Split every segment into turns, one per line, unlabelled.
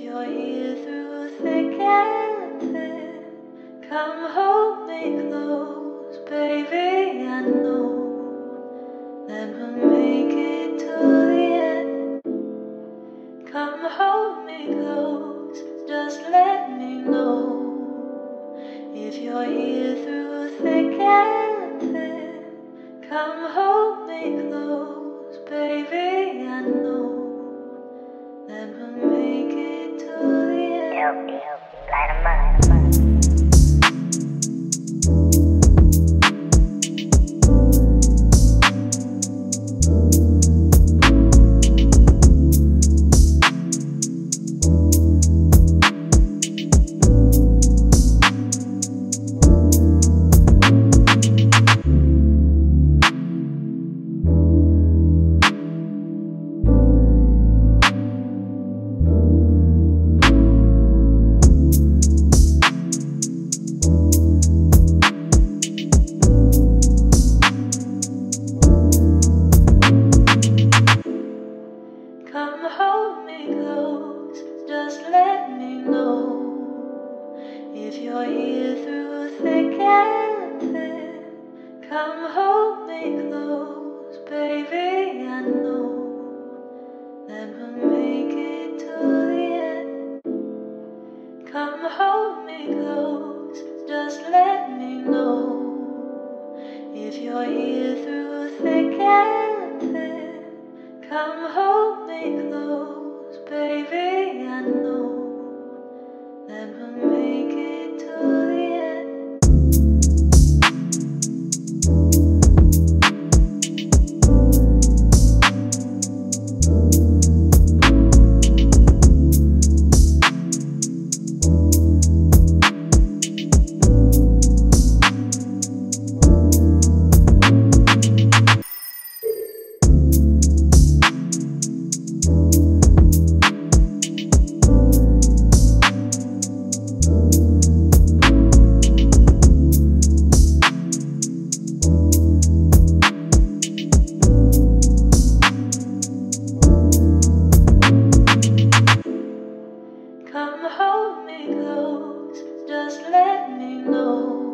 you're here through thick and thin, come hold me close, baby. I know that we'll make it to the end. Come hold me close, just let me know if you're here through thick and thin. Come hold me close, baby. I know
light light 'em up.
Come hold me close, just let me know if you're here through thick and thin. Come hold me close, baby. I know that we'll make it to the end. Come hold me close, just let me know if you're here through close, just let me know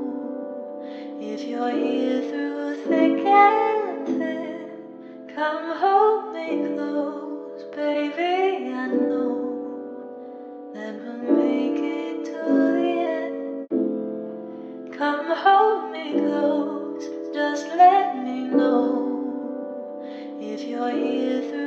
if you're here through thick and thin. Come hold me close, baby. I know that we'll make it to the end. Come hold me close, just let me know if you're here through